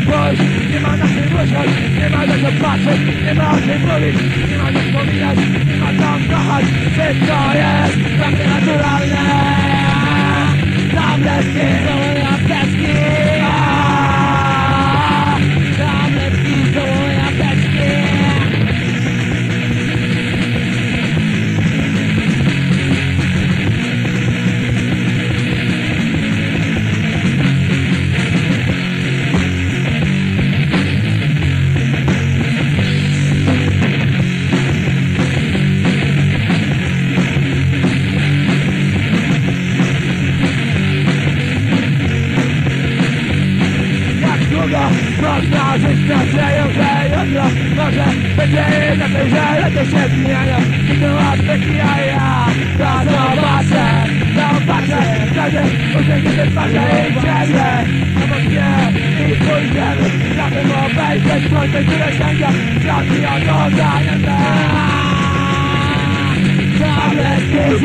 się boi Nie ma na czym ruszać, nie ma na co patrzeć Nie ma o czym mówić, nie ma co wspominać Nie ma tam Żyć z nadzieją, że jutro może będzie inaczej, że lata się zmieniają Giną apteki, a ja to zobaczę Zobaczę, znajdę uśmiechnięte twarze i ciebie. Obok mnie i pójdziemy Razem obejrzeć słońce, które sięga Trafi od oddania. Zabezpieczenie